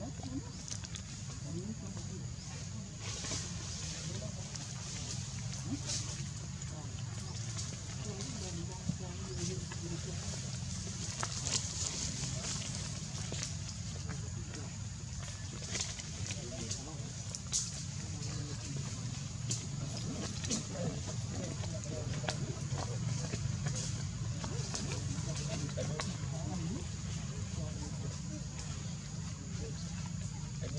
Thank you.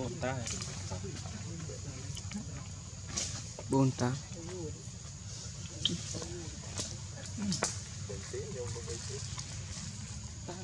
Bontar. É. Bontar. Hum. Tá.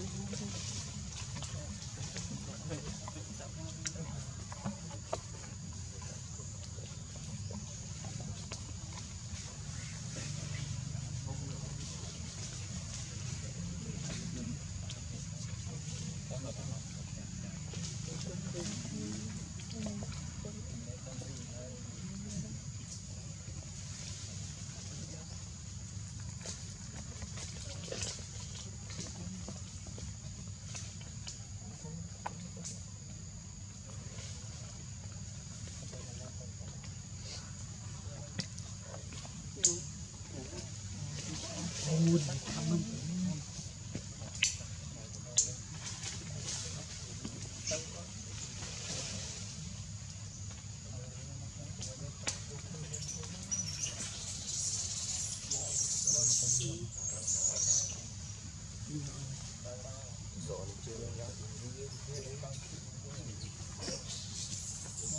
buồn cảm ơn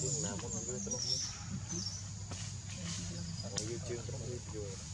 Chương nào cũng như thế đó. Thằng yêu chương trong yêu vừa.